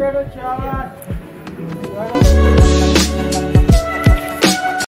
John.